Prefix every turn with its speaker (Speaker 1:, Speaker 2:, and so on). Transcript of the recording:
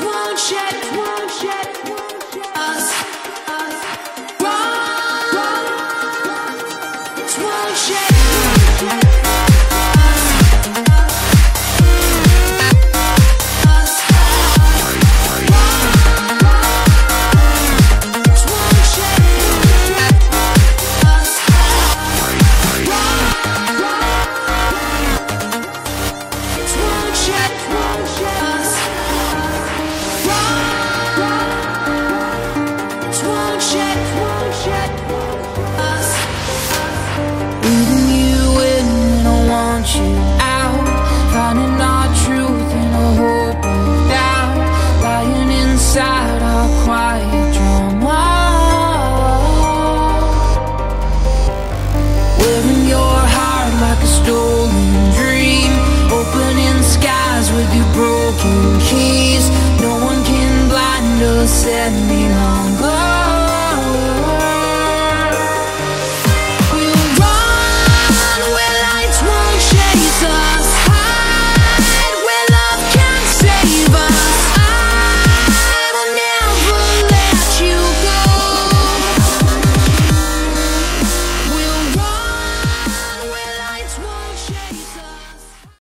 Speaker 1: Won't shake. stolen dream Opening skies with your broken keys. No one can blind us at me